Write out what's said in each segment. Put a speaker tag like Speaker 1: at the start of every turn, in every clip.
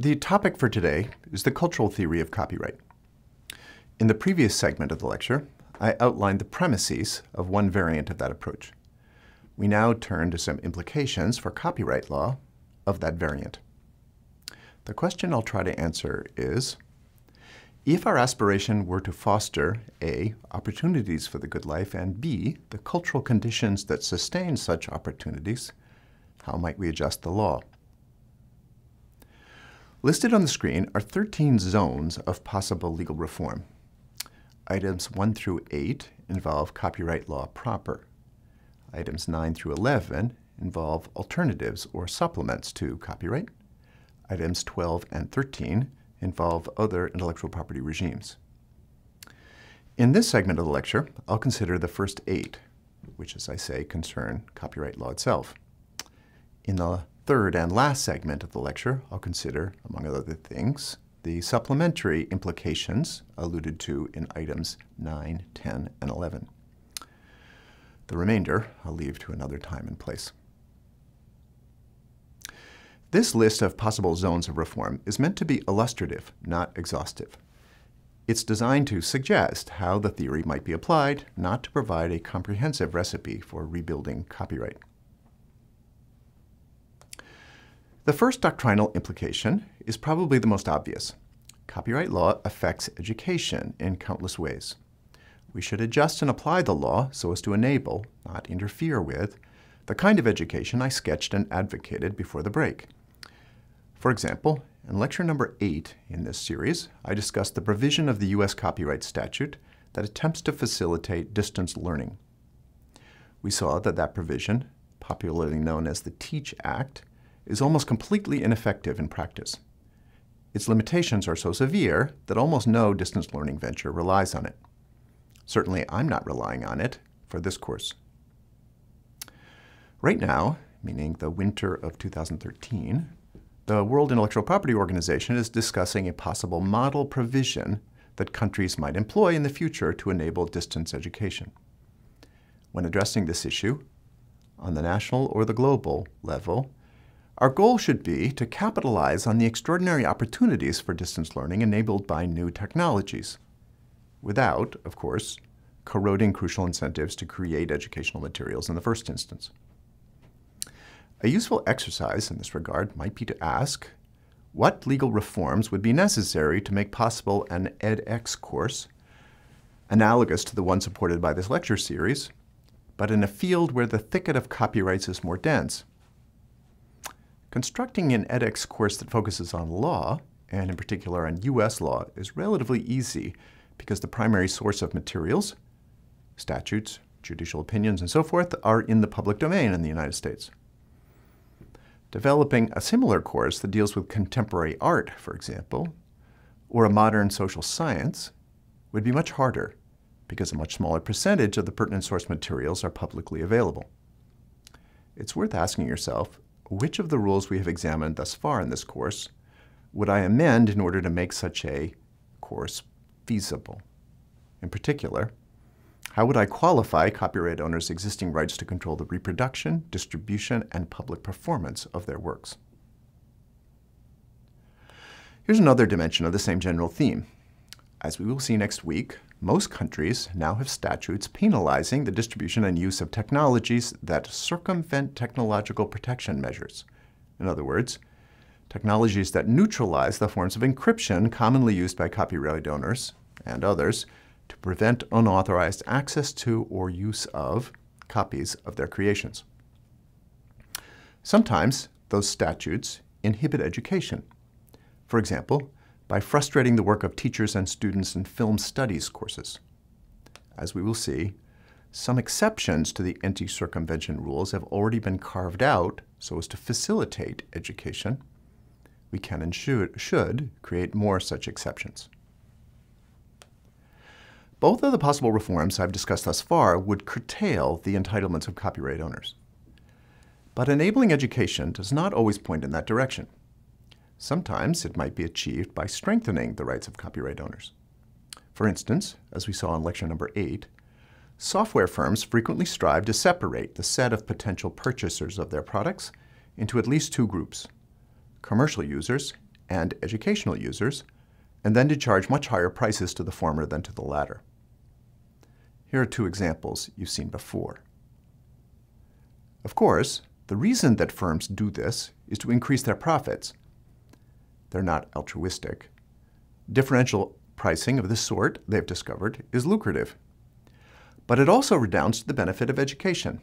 Speaker 1: The topic for today is the cultural theory of copyright. In the previous segment of the lecture, I outlined the premises of one variant of that approach. We now turn to some implications for copyright law of that variant. The question I'll try to answer is, if our aspiration were to foster A. opportunities for the good life, and B. the cultural conditions that sustain such opportunities, how might we adjust the law? Listed on the screen are 13 zones of possible legal reform. Items 1 through 8 involve copyright law proper. Items 9 through 11 involve alternatives or supplements to copyright. Items 12 and 13 involve other intellectual property regimes. In this segment of the lecture, I'll consider the first eight, which, as I say, concern copyright law itself. In the third and last segment of the lecture, I'll consider, among other things, the supplementary implications alluded to in items 9, 10, and 11. The remainder I'll leave to another time and place. This list of possible zones of reform is meant to be illustrative, not exhaustive. It's designed to suggest how the theory might be applied, not to provide a comprehensive recipe for rebuilding copyright. The first doctrinal implication is probably the most obvious. Copyright law affects education in countless ways. We should adjust and apply the law so as to enable, not interfere with, the kind of education I sketched and advocated before the break. For example, in lecture number 8 in this series, I discussed the provision of the U.S. copyright statute that attempts to facilitate distance learning. We saw that that provision, popularly known as the TEACH Act, is almost completely ineffective in practice. Its limitations are so severe that almost no distance learning venture relies on it. Certainly, I'm not relying on it for this course. Right now, meaning the winter of 2013, the World Intellectual Property Organization is discussing a possible model provision that countries might employ in the future to enable distance education. When addressing this issue, on the national or the global level, our goal should be to capitalize on the extraordinary opportunities for distance learning enabled by new technologies, without, of course, corroding crucial incentives to create educational materials in the first instance. A useful exercise in this regard might be to ask, what legal reforms would be necessary to make possible an edX course, analogous to the one supported by this lecture series, but in a field where the thicket of copyrights is more dense, Constructing an edX course that focuses on law, and in particular on U.S. law, is relatively easy because the primary source of materials, statutes, judicial opinions, and so forth, are in the public domain in the United States. Developing a similar course that deals with contemporary art, for example, or a modern social science would be much harder because a much smaller percentage of the pertinent source materials are publicly available. It's worth asking yourself which of the rules we have examined thus far in this course would I amend in order to make such a course feasible? In particular, how would I qualify copyright owners' existing rights to control the reproduction, distribution, and public performance of their works? Here's another dimension of the same general theme. As we will see next week, most countries now have statutes penalizing the distribution and use of technologies that circumvent technological protection measures. In other words, technologies that neutralize the forms of encryption commonly used by copyright owners and others to prevent unauthorized access to or use of copies of their creations. Sometimes those statutes inhibit education. For example, by frustrating the work of teachers and students in film studies courses. As we will see, some exceptions to the anti-circumvention rules have already been carved out so as to facilitate education. We can and should, should create more such exceptions. Both of the possible reforms I've discussed thus far would curtail the entitlements of copyright owners. But enabling education does not always point in that direction. Sometimes it might be achieved by strengthening the rights of copyright owners. For instance, as we saw in lecture number 8, software firms frequently strive to separate the set of potential purchasers of their products into at least two groups, commercial users and educational users, and then to charge much higher prices to the former than to the latter. Here are two examples you've seen before. Of course, the reason that firms do this is to increase their profits. They're not altruistic. Differential pricing of this sort, they've discovered, is lucrative. But it also redounds to the benefit of education.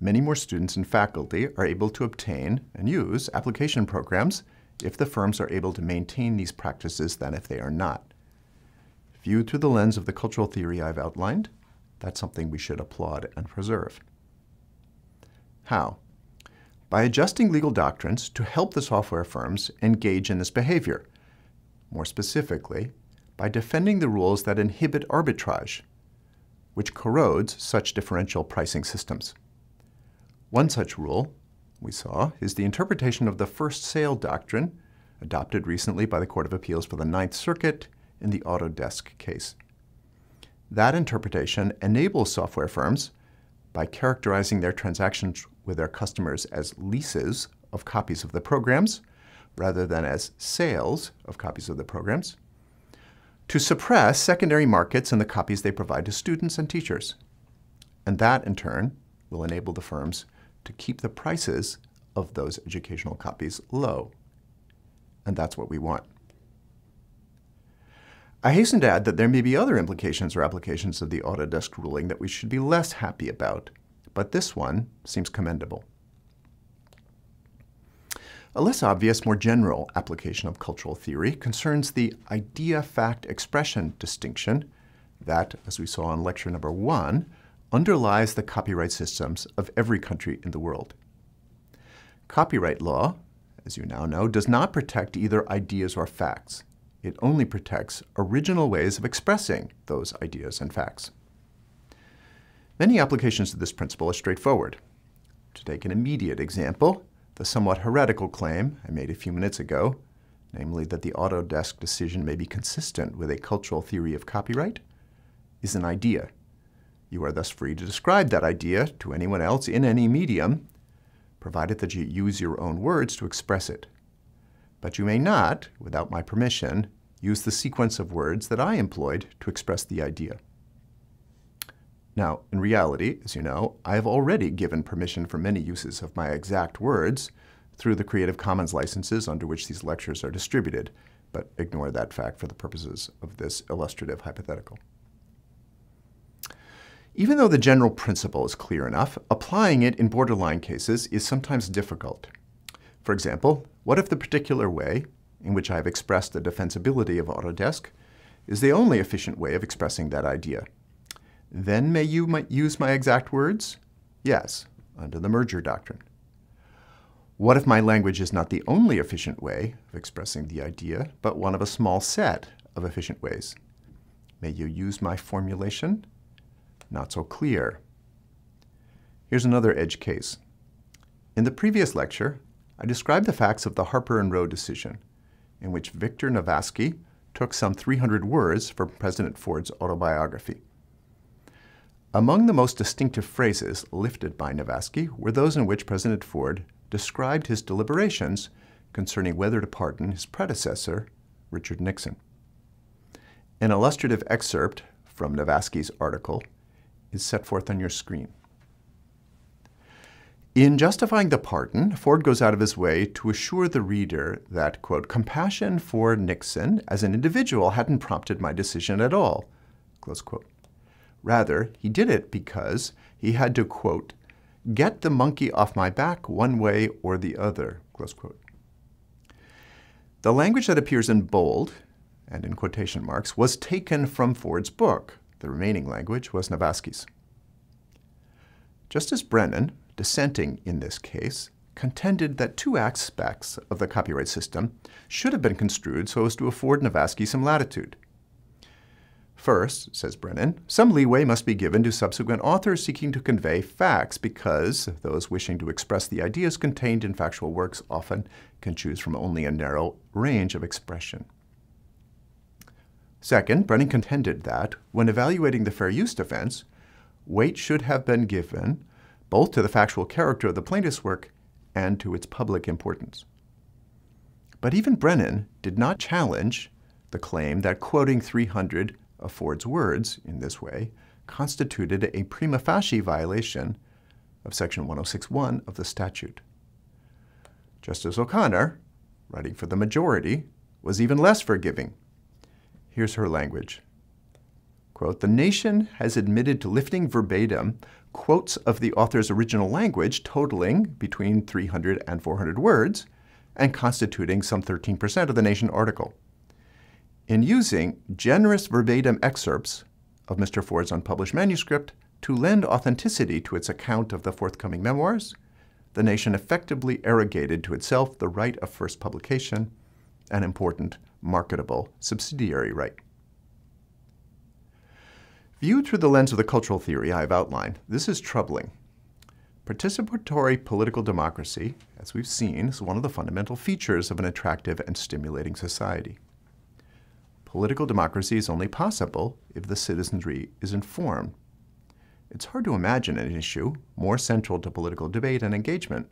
Speaker 1: Many more students and faculty are able to obtain and use application programs if the firms are able to maintain these practices than if they are not. Viewed through the lens of the cultural theory I've outlined, that's something we should applaud and preserve. How? By adjusting legal doctrines to help the software firms engage in this behavior. More specifically, by defending the rules that inhibit arbitrage, which corrodes such differential pricing systems. One such rule, we saw, is the interpretation of the first sale doctrine, adopted recently by the Court of Appeals for the Ninth Circuit in the Autodesk case. That interpretation enables software firms, by characterizing their transactions with their customers as leases of copies of the programs, rather than as sales of copies of the programs, to suppress secondary markets in the copies they provide to students and teachers. And that, in turn, will enable the firms to keep the prices of those educational copies low. And that's what we want. I hasten to add that there may be other implications or applications of the Autodesk ruling that we should be less happy about, but this one seems commendable. A less obvious, more general application of cultural theory concerns the idea-fact-expression distinction that, as we saw in lecture number one, underlies the copyright systems of every country in the world. Copyright law, as you now know, does not protect either ideas or facts. It only protects original ways of expressing those ideas and facts. Many applications of this principle are straightforward. To take an immediate example, the somewhat heretical claim I made a few minutes ago, namely that the Autodesk decision may be consistent with a cultural theory of copyright, is an idea. You are thus free to describe that idea to anyone else in any medium, provided that you use your own words to express it. But you may not, without my permission, use the sequence of words that I employed to express the idea. Now, in reality, as you know, I have already given permission for many uses of my exact words through the Creative Commons licenses under which these lectures are distributed, but ignore that fact for the purposes of this illustrative hypothetical. Even though the general principle is clear enough, applying it in borderline cases is sometimes difficult. For example, what if the particular way in which I have expressed the defensibility of Autodesk is the only efficient way of expressing that idea? Then may you might use my exact words? Yes, under the merger doctrine. What if my language is not the only efficient way of expressing the idea, but one of a small set of efficient ways? May you use my formulation? Not so clear. Here's another edge case. In the previous lecture, I described the facts of the Harper and Row decision, in which Victor Navasky took some 300 words from President Ford's autobiography. Among the most distinctive phrases lifted by Navasky were those in which President Ford described his deliberations concerning whether to pardon his predecessor, Richard Nixon. An illustrative excerpt from Navasky's article is set forth on your screen. In justifying the pardon, Ford goes out of his way to assure the reader that, quote, compassion for Nixon as an individual hadn't prompted my decision at all, close quote. Rather, he did it because he had to, quote, get the monkey off my back one way or the other, close quote. The language that appears in bold and in quotation marks was taken from Ford's book. The remaining language was Navasky's. Justice Brennan, dissenting in this case, contended that two aspects of the copyright system should have been construed so as to afford Navasky some latitude. First, says Brennan, some leeway must be given to subsequent authors seeking to convey facts because those wishing to express the ideas contained in factual works often can choose from only a narrow range of expression. Second, Brennan contended that, when evaluating the fair use defense, weight should have been given both to the factual character of the plaintiff's work and to its public importance. But even Brennan did not challenge the claim that quoting 300 of Ford's words in this way constituted a prima facie violation of Section 1061 of the statute. Justice O'Connor, writing for the majority, was even less forgiving. Here's her language. Quote, the nation has admitted to lifting verbatim quotes of the author's original language totaling between 300 and 400 words and constituting some 13% of the nation article. In using generous verbatim excerpts of Mr. Ford's unpublished manuscript to lend authenticity to its account of the forthcoming memoirs, the nation effectively arrogated to itself the right of first publication, an important, marketable subsidiary right. Viewed through the lens of the cultural theory I have outlined, this is troubling. Participatory political democracy, as we've seen, is one of the fundamental features of an attractive and stimulating society. Political democracy is only possible if the citizenry is informed. It's hard to imagine an issue more central to political debate and engagement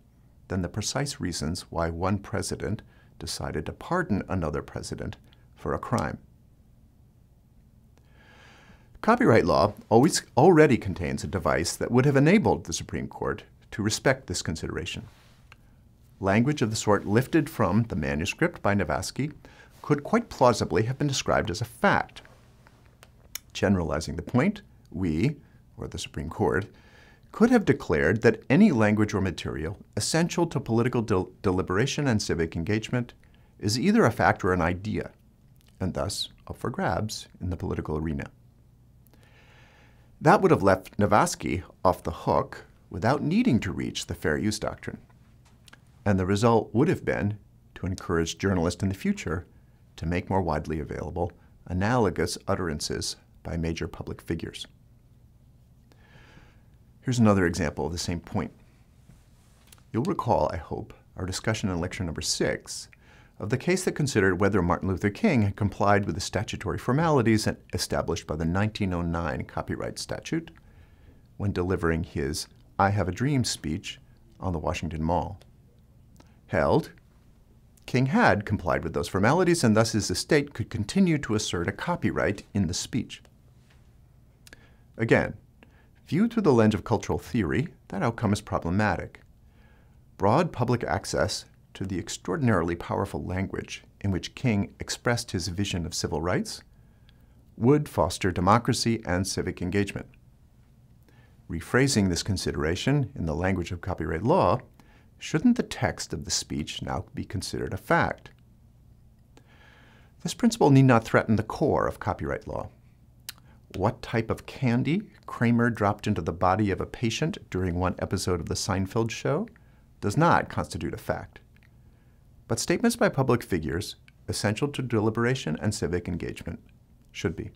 Speaker 1: than the precise reasons why one president decided to pardon another president for a crime. Copyright law always already contains a device that would have enabled the Supreme Court to respect this consideration. Language of the sort lifted from the manuscript by Navasky could quite plausibly have been described as a fact. Generalizing the point, we, or the Supreme Court, could have declared that any language or material essential to political del deliberation and civic engagement is either a fact or an idea, and thus up for grabs in the political arena. That would have left Navasky off the hook without needing to reach the fair use doctrine. And the result would have been to encourage journalists in the future to make more widely available analogous utterances by major public figures. Here's another example of the same point. You'll recall, I hope, our discussion in lecture number six of the case that considered whether Martin Luther King had complied with the statutory formalities established by the 1909 copyright statute when delivering his I Have a Dream speech on the Washington Mall. Held, King had complied with those formalities, and thus his estate could continue to assert a copyright in the speech. Again, viewed through the lens of cultural theory, that outcome is problematic. Broad public access to the extraordinarily powerful language in which King expressed his vision of civil rights would foster democracy and civic engagement. Rephrasing this consideration in the language of copyright law, shouldn't the text of the speech now be considered a fact? This principle need not threaten the core of copyright law. What type of candy Kramer dropped into the body of a patient during one episode of The Seinfeld Show does not constitute a fact but statements by public figures, essential to deliberation and civic engagement, should be.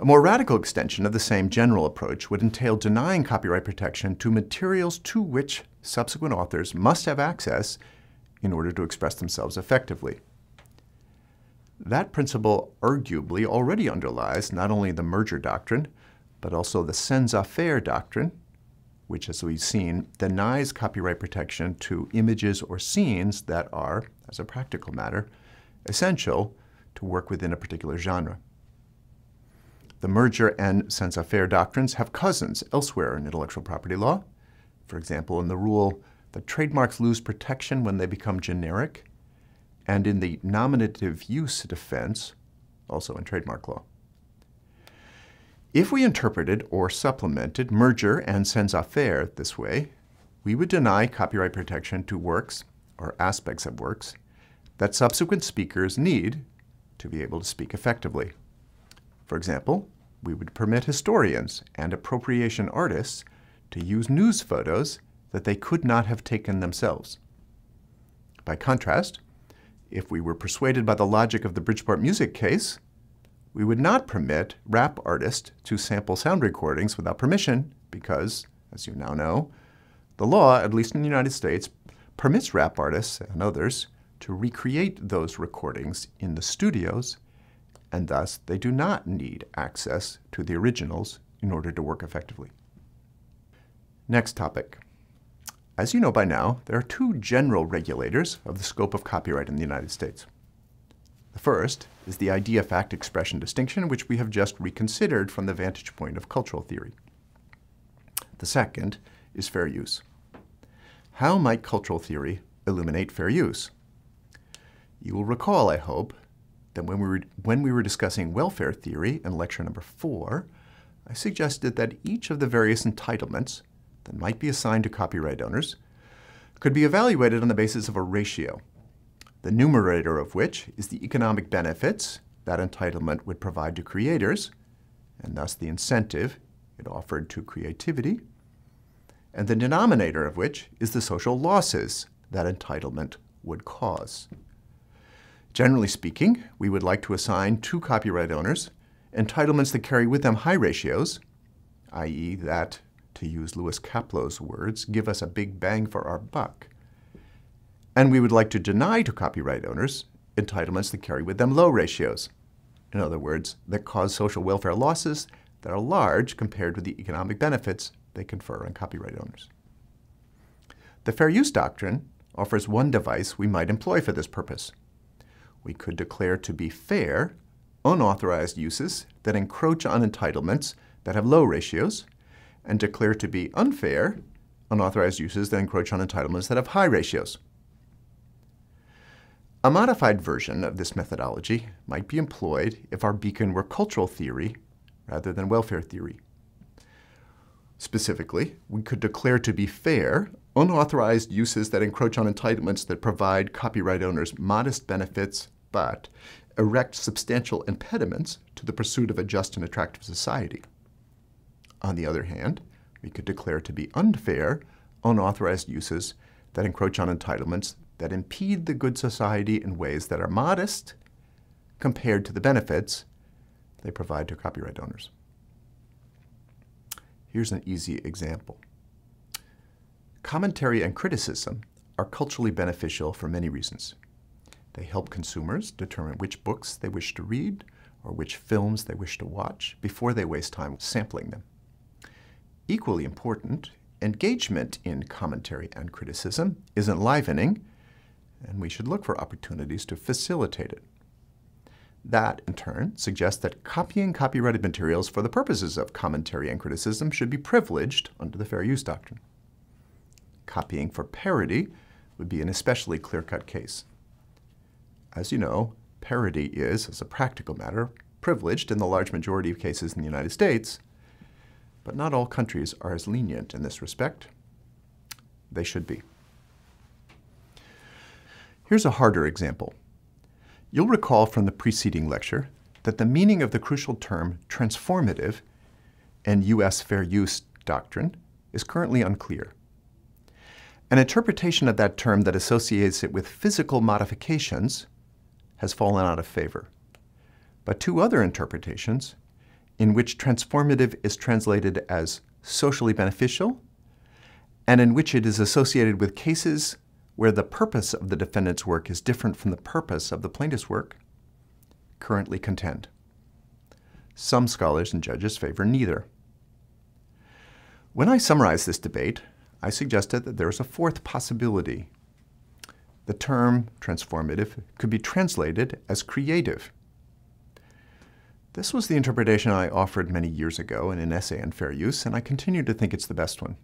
Speaker 1: A more radical extension of the same general approach would entail denying copyright protection to materials to which subsequent authors must have access in order to express themselves effectively. That principle arguably already underlies not only the merger doctrine, but also the scènes à faire doctrine, which, as we've seen, denies copyright protection to images or scenes that are, as a practical matter, essential to work within a particular genre. The merger and scènes à faire doctrines have cousins elsewhere in intellectual property law. For example, in the rule that trademarks lose protection when they become generic, and in the nominative use defense, also in trademark law. If we interpreted or supplemented merger and scènes à faire this way, we would deny copyright protection to works or aspects of works that subsequent speakers need to be able to speak effectively. For example, we would permit historians and appropriation artists to use news photos that they could not have taken themselves. By contrast, if we were persuaded by the logic of the Bridgeport music case, we would not permit rap artists to sample sound recordings without permission because, as you now know, the law, at least in the United States, permits rap artists and others to recreate those recordings in the studios, and thus they do not need access to the originals in order to work effectively. Next topic. As you know by now, there are two general regulators of the scope of copyright in the United States. The first is the idea fact expression distinction, which we have just reconsidered from the vantage point of cultural theory. The second is fair use. How might cultural theory illuminate fair use? You will recall, I hope, that when we were, when we were discussing welfare theory in lecture number four, I suggested that each of the various entitlements that might be assigned to copyright owners could be evaluated on the basis of a ratio, the numerator of which is the economic benefits that entitlement would provide to creators, and thus the incentive it offered to creativity, and the denominator of which is the social losses that entitlement would cause. Generally speaking, we would like to assign to copyright owners entitlements that carry with them high ratios, i.e. that to use Louis Kaplow's words, give us a big bang for our buck. And we would like to deny to copyright owners entitlements that carry with them low ratios. In other words, that cause social welfare losses that are large compared with the economic benefits they confer on copyright owners. The fair use doctrine offers one device we might employ for this purpose. We could declare to be fair unauthorized uses that encroach on entitlements that have low ratios and declare to be unfair unauthorized uses that encroach on entitlements that have high ratios. A modified version of this methodology might be employed if our beacon were cultural theory rather than welfare theory. Specifically, we could declare to be fair unauthorized uses that encroach on entitlements that provide copyright owners modest benefits but erect substantial impediments to the pursuit of a just and attractive society. On the other hand, we could declare to be unfair unauthorized uses that encroach on entitlements that impede the good society in ways that are modest compared to the benefits they provide to copyright owners. Here's an easy example. Commentary and criticism are culturally beneficial for many reasons. They help consumers determine which books they wish to read or which films they wish to watch before they waste time sampling them. Equally important, engagement in commentary and criticism is enlivening, and we should look for opportunities to facilitate it. That, in turn, suggests that copying copyrighted materials for the purposes of commentary and criticism should be privileged under the fair use doctrine. Copying for parody would be an especially clear-cut case. As you know, parody is, as a practical matter, privileged in the large majority of cases in the United States, but not all countries are as lenient in this respect. They should be. Here's a harder example. You'll recall from the preceding lecture that the meaning of the crucial term transformative and U.S. fair use doctrine is currently unclear. An interpretation of that term that associates it with physical modifications has fallen out of favor. But two other interpretations in which transformative is translated as socially beneficial, and in which it is associated with cases where the purpose of the defendant's work is different from the purpose of the plaintiff's work, currently contend. Some scholars and judges favor neither. When I summarized this debate, I suggested that there is a fourth possibility. The term transformative could be translated as creative. This was the interpretation I offered many years ago in an essay on fair use, and I continue to think it's the best one.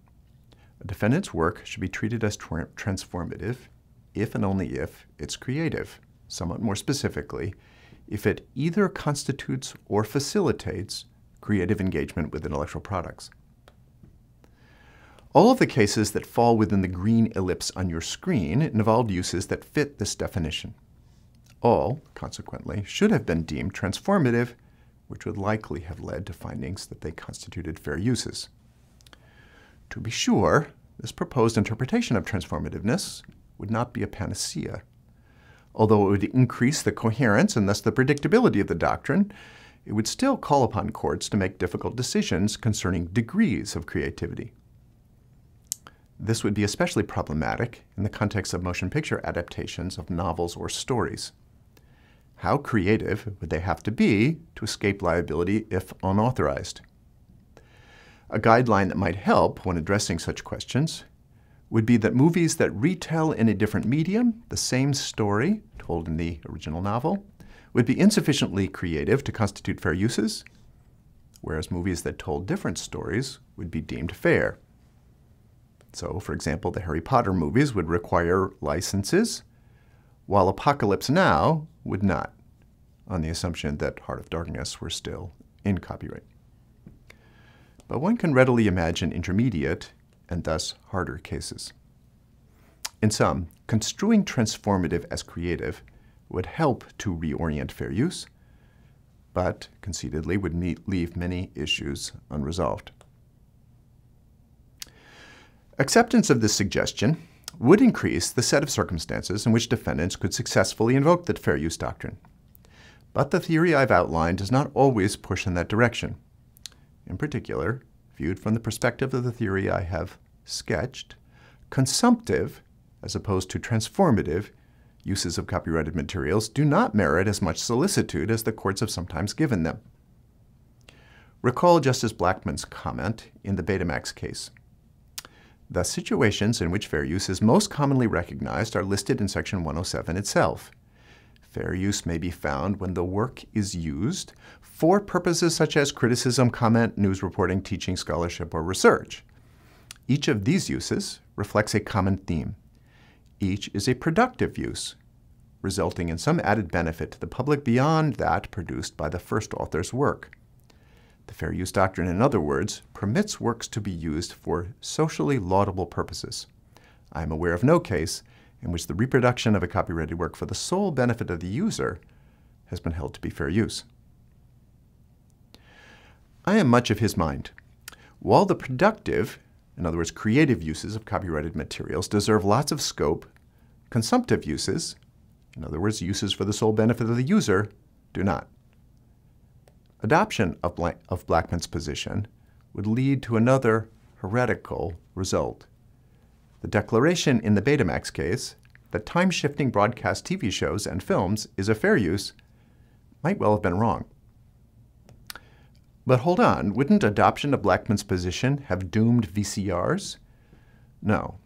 Speaker 1: A defendant's work should be treated as tra transformative if and only if it's creative. Somewhat more specifically, if it either constitutes or facilitates creative engagement with intellectual products. All of the cases that fall within the green ellipse on your screen involved uses that fit this definition. All, consequently, should have been deemed transformative which would likely have led to findings that they constituted fair uses. To be sure, this proposed interpretation of transformativeness would not be a panacea. Although it would increase the coherence and thus the predictability of the doctrine, it would still call upon courts to make difficult decisions concerning degrees of creativity. This would be especially problematic in the context of motion picture adaptations of novels or stories. How creative would they have to be to escape liability if unauthorized? A guideline that might help when addressing such questions would be that movies that retell in a different medium the same story told in the original novel would be insufficiently creative to constitute fair uses, whereas movies that told different stories would be deemed fair. So, for example, the Harry Potter movies would require licenses, while Apocalypse Now would not, on the assumption that Heart of Darkness were still in copyright. But one can readily imagine intermediate and thus harder cases. In sum, construing transformative as creative would help to reorient fair use, but conceitedly would leave many issues unresolved. Acceptance of this suggestion would increase the set of circumstances in which defendants could successfully invoke the fair use doctrine. But the theory I've outlined does not always push in that direction. In particular, viewed from the perspective of the theory I have sketched, consumptive, as opposed to transformative, uses of copyrighted materials do not merit as much solicitude as the courts have sometimes given them. Recall Justice Blackmun's comment in the Betamax case. The situations in which fair use is most commonly recognized are listed in Section 107 itself. Fair use may be found when the work is used for purposes such as criticism, comment, news reporting, teaching, scholarship, or research. Each of these uses reflects a common theme. Each is a productive use, resulting in some added benefit to the public beyond that produced by the first author's work. The fair use doctrine, in other words, permits works to be used for socially laudable purposes. I am aware of no case in which the reproduction of a copyrighted work for the sole benefit of the user has been held to be fair use. I am much of his mind. While the productive in other words, creative uses of copyrighted materials deserve lots of scope. Consumptive uses, in other words, uses for the sole benefit of the user, do not. Adoption of, Bla of Blackmun's position would lead to another heretical result. The declaration in the Betamax case that time-shifting broadcast TV shows and films is a fair use might well have been wrong. But hold on, wouldn't adoption of Blackmun's position have doomed VCRs? No.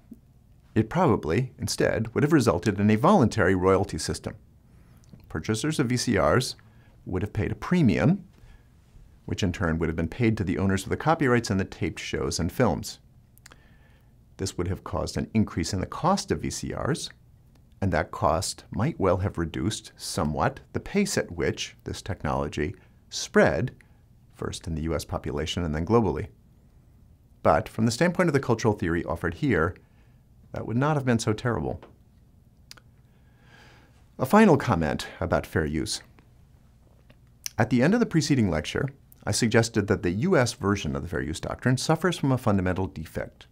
Speaker 1: It probably, instead, would have resulted in a voluntary royalty system. Purchasers of VCRs would have paid a premium, which in turn would have been paid to the owners of the copyrights in the taped shows and films. This would have caused an increase in the cost of VCRs, and that cost might well have reduced somewhat the pace at which this technology spread first in the US population and then globally. But from the standpoint of the cultural theory offered here, that would not have been so terrible. A final comment about fair use. At the end of the preceding lecture, I suggested that the U.S. version of the fair use doctrine suffers from a fundamental defect.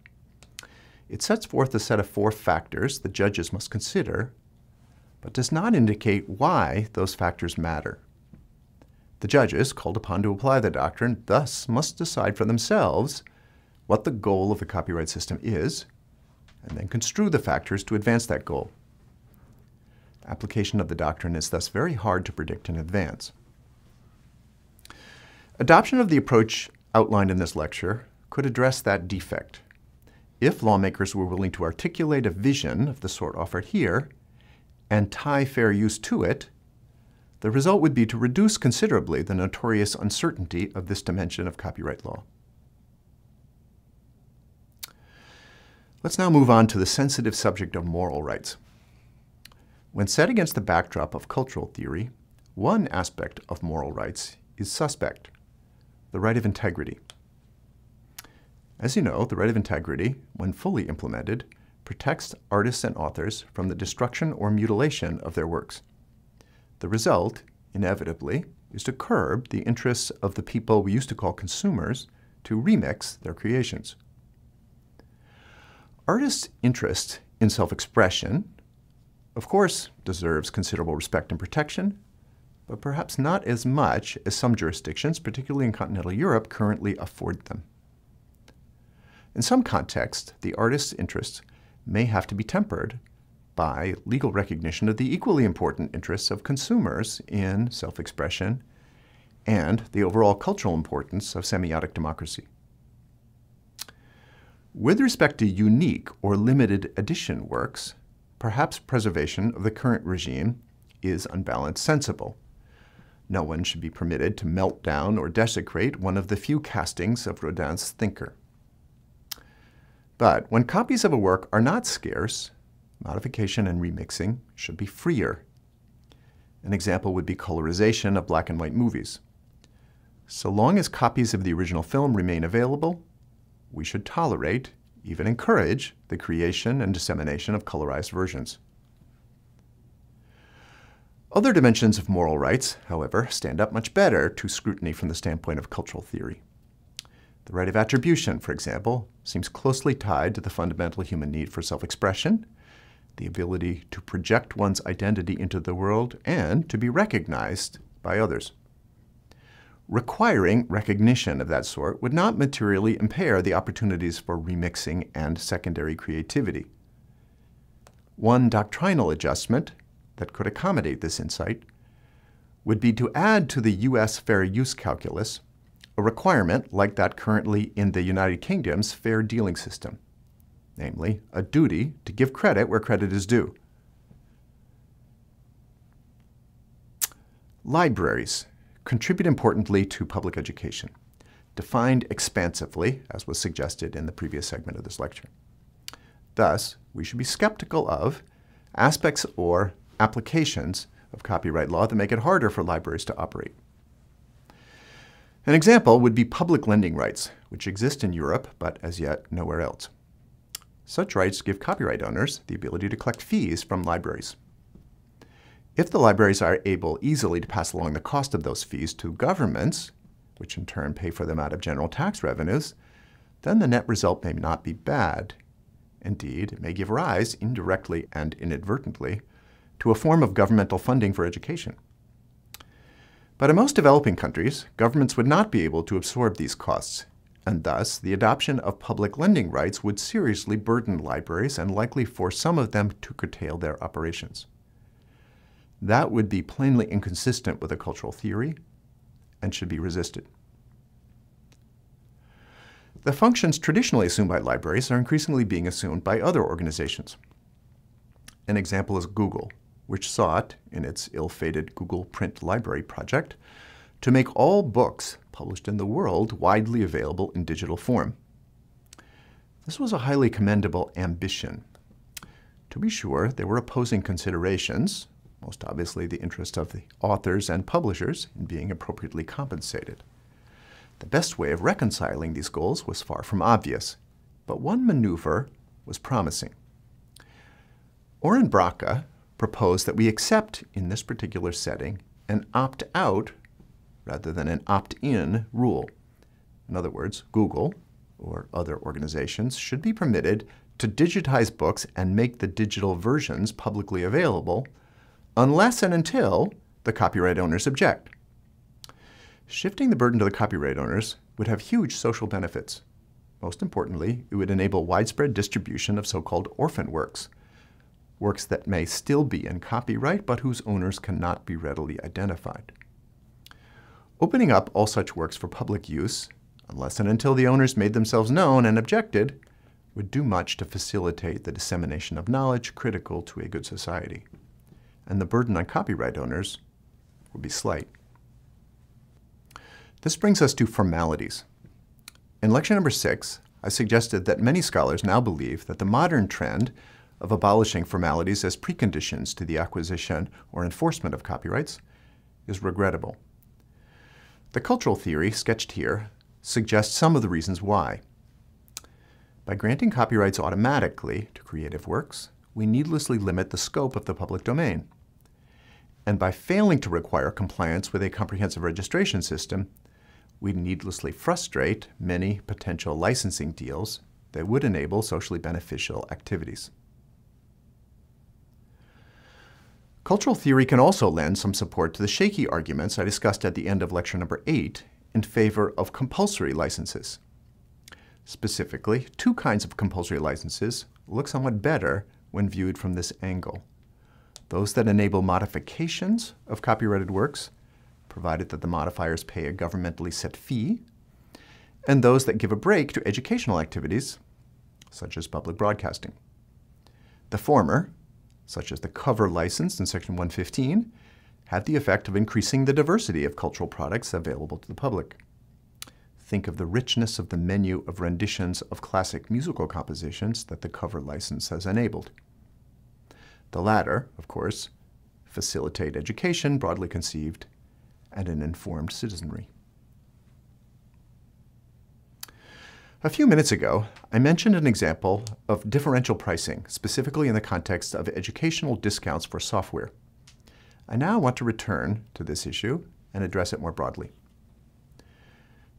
Speaker 1: It sets forth a set of four factors the judges must consider, but does not indicate why those factors matter. The judges, called upon to apply the doctrine, thus must decide for themselves what the goal of the copyright system is, and then construe the factors to advance that goal. Application of the doctrine is thus very hard to predict in advance. Adoption of the approach outlined in this lecture could address that defect. If lawmakers were willing to articulate a vision of the sort offered here and tie fair use to it, the result would be to reduce considerably the notorious uncertainty of this dimension of copyright law. Let's now move on to the sensitive subject of moral rights. When set against the backdrop of cultural theory, one aspect of moral rights is suspect, the right of integrity. As you know, the right of integrity, when fully implemented, protects artists and authors from the destruction or mutilation of their works. The result, inevitably, is to curb the interests of the people we used to call consumers to remix their creations. Artists' interest in self-expression, of course, deserves considerable respect and protection, but perhaps not as much as some jurisdictions, particularly in continental Europe, currently afford them. In some contexts, the artist's interests may have to be tempered by legal recognition of the equally important interests of consumers in self-expression and the overall cultural importance of semiotic democracy. With respect to unique or limited edition works, perhaps preservation of the current regime is unbalanced sensible. No one should be permitted to melt down or desecrate one of the few castings of Rodin's thinker. But when copies of a work are not scarce, modification and remixing should be freer. An example would be colorization of black and white movies. So long as copies of the original film remain available, we should tolerate, even encourage, the creation and dissemination of colorized versions. Other dimensions of moral rights, however, stand up much better to scrutiny from the standpoint of cultural theory. The right of attribution, for example, seems closely tied to the fundamental human need for self-expression, the ability to project one's identity into the world, and to be recognized by others. Requiring recognition of that sort would not materially impair the opportunities for remixing and secondary creativity. One doctrinal adjustment that could accommodate this insight would be to add to the U.S. fair use calculus a requirement like that currently in the United Kingdom's fair dealing system, namely a duty to give credit where credit is due. Libraries contribute importantly to public education, defined expansively, as was suggested in the previous segment of this lecture. Thus, we should be skeptical of aspects or applications of copyright law that make it harder for libraries to operate. An example would be public lending rights, which exist in Europe but as yet nowhere else. Such rights give copyright owners the ability to collect fees from libraries. If the libraries are able easily to pass along the cost of those fees to governments, which in turn pay for them out of general tax revenues, then the net result may not be bad. Indeed, it may give rise, indirectly and inadvertently, to a form of governmental funding for education. But in most developing countries, governments would not be able to absorb these costs, and thus the adoption of public lending rights would seriously burden libraries and likely force some of them to curtail their operations. That would be plainly inconsistent with a cultural theory and should be resisted. The functions traditionally assumed by libraries are increasingly being assumed by other organizations. An example is Google, which sought, in its ill-fated Google Print Library project, to make all books published in the world widely available in digital form. This was a highly commendable ambition. To be sure, there were opposing considerations, most obviously the interest of the authors and publishers in being appropriately compensated. The best way of reconciling these goals was far from obvious, but one maneuver was promising. Oren Bracha, propose that we accept, in this particular setting, an opt-out rather than an opt-in rule. In other words, Google or other organizations should be permitted to digitize books and make the digital versions publicly available unless and until the copyright owners object. Shifting the burden to the copyright owners would have huge social benefits. Most importantly, it would enable widespread distribution of so-called orphan works, works that may still be in copyright but whose owners cannot be readily identified. Opening up all such works for public use, unless and until the owners made themselves known and objected, would do much to facilitate the dissemination of knowledge critical to a good society. And the burden on copyright owners would be slight. This brings us to formalities. In lecture number six, I suggested that many scholars now believe that the modern trend of abolishing formalities as preconditions to the acquisition or enforcement of copyrights is regrettable. The cultural theory sketched here suggests some of the reasons why. By granting copyrights automatically to creative works, we needlessly limit the scope of the public domain. And by failing to require compliance with a comprehensive registration system, we needlessly frustrate many potential licensing deals that would enable socially beneficial activities. Cultural theory can also lend some support to the shaky arguments I discussed at the end of lecture number 8 in favor of compulsory licenses. Specifically, two kinds of compulsory licenses look somewhat better when viewed from this angle. Those that enable modifications of copyrighted works, provided that the modifiers pay a governmentally set fee, and those that give a break to educational activities, such as public broadcasting. The former, such as the cover license in Section 115, have the effect of increasing the diversity of cultural products available to the public. Think of the richness of the menu of renditions of classic musical compositions that the cover license has enabled. The latter, of course, facilitate education broadly conceived and an informed citizenry. A few minutes ago, I mentioned an example of differential pricing, specifically in the context of educational discounts for software. I now want to return to this issue and address it more broadly.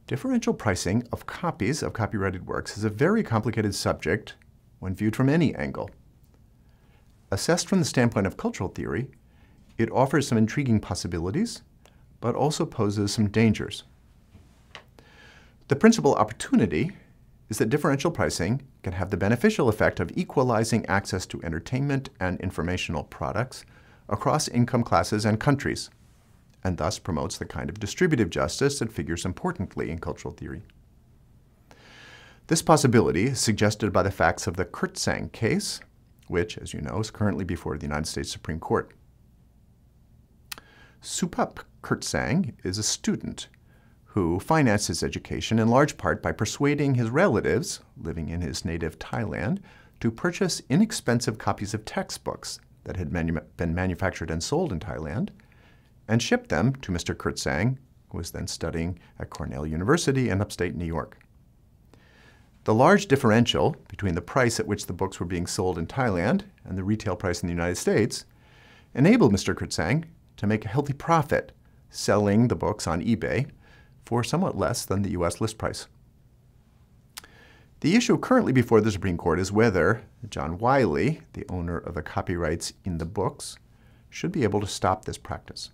Speaker 1: Differential pricing of copies of copyrighted works is a very complicated subject when viewed from any angle. Assessed from the standpoint of cultural theory, it offers some intriguing possibilities, but also poses some dangers. The principal opportunity is that differential pricing can have the beneficial effect of equalizing access to entertainment and informational products across income classes and countries, and thus promotes the kind of distributive justice that figures importantly in cultural theory. This possibility is suggested by the facts of the Kirtsaeng case, which, as you know, is currently before the United States Supreme Court. Supap Kirtsaeng is a student who financed his education in large part by persuading his relatives, living in his native Thailand, to purchase inexpensive copies of textbooks that had manu been manufactured and sold in Thailand and ship them to Mr. Kirtsaeng, who was then studying at Cornell University in upstate New York. The large differential between the price at which the books were being sold in Thailand and the retail price in the United States enabled Mr. Kirtsaeng to make a healthy profit selling the books on eBay for somewhat less than the U.S. list price. The issue currently before the Supreme Court is whether John Wiley, the owner of the copyrights in the books, should be able to stop this practice.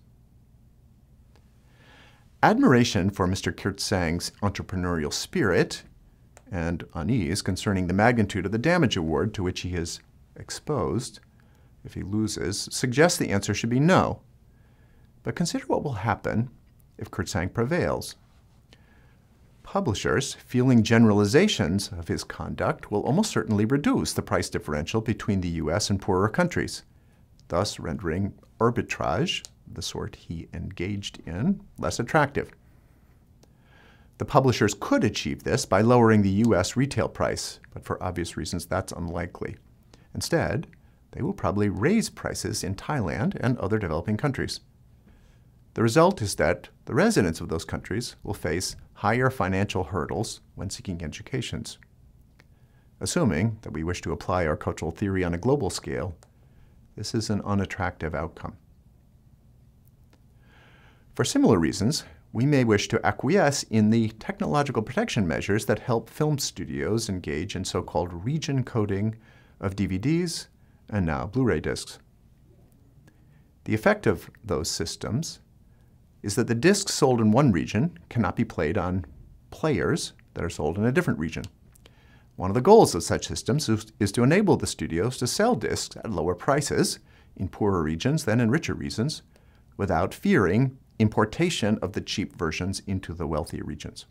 Speaker 1: Admiration for Mr. Kirtsaeng's entrepreneurial spirit and unease concerning the magnitude of the damage award to which he is exposed if he loses suggests the answer should be no. But consider what will happen if Kirtsaeng prevails. Publishers, feeling generalizations of his conduct, will almost certainly reduce the price differential between the U.S. and poorer countries, thus rendering arbitrage, the sort he engaged in, less attractive. The publishers could achieve this by lowering the U.S. retail price, but for obvious reasons that's unlikely. Instead, they will probably raise prices in Thailand and other developing countries. The result is that the residents of those countries will face higher financial hurdles when seeking educations. Assuming that we wish to apply our cultural theory on a global scale, this is an unattractive outcome. For similar reasons, we may wish to acquiesce in the technological protection measures that help film studios engage in so-called region coding of DVDs and now Blu-ray discs. The effect of those systems is that the discs sold in one region cannot be played on players that are sold in a different region. One of the goals of such systems is, to enable the studios to sell discs at lower prices in poorer regions than in richer regions without fearing importation of the cheap versions into the wealthier regions.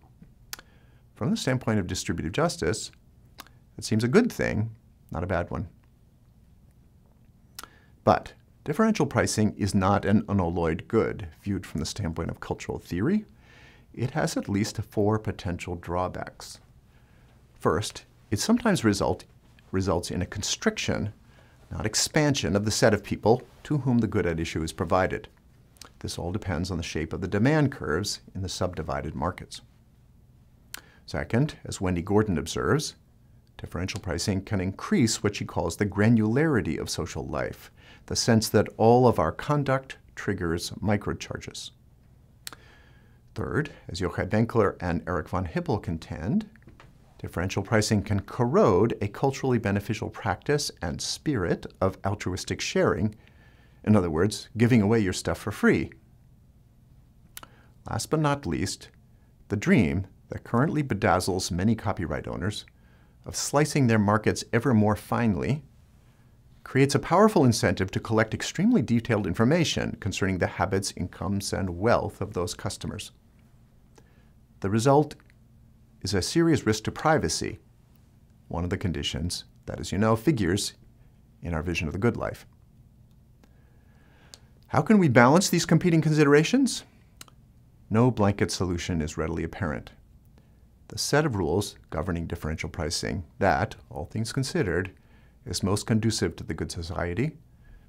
Speaker 1: From the standpoint of distributive justice, it seems a good thing, not a bad one. But Differential pricing is not an unalloyed good, viewed from the standpoint of cultural theory. It has at least four potential drawbacks. First, it sometimes result, results in a constriction, not expansion, of the set of people to whom the good at issue is provided. This all depends on the shape of the demand curves in the subdivided markets. Second, as Wendy Gordon observes, differential pricing can increase what she calls the granularity of social life, the sense that all of our conduct triggers microcharges. Third, as Yochai Benkler and Eric von Hippel contend, differential pricing can corrode a culturally beneficial practice and spirit of altruistic sharing, in other words, giving away your stuff for free. Last but not least, the dream that currently bedazzles many copyright owners of slicing their markets ever more finely creates a powerful incentive to collect extremely detailed information concerning the habits, incomes, and wealth of those customers. The result is a serious risk to privacy, one of the conditions that, as you know, figures in our vision of the good life. How can we balance these competing considerations? No blanket solution is readily apparent. The set of rules governing differential pricing that, all things considered, is most conducive to the good society,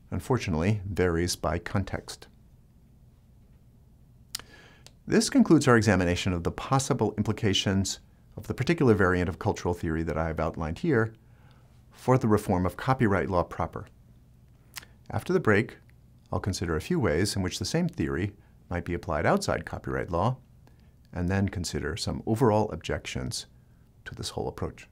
Speaker 1: unfortunately, varies by context. This concludes our examination of the possible implications of the particular variant of cultural theory that I have outlined here for the reform of copyright law proper. After the break, I'll consider a few ways in which the same theory might be applied outside copyright law, and then consider some overall objections to this whole approach.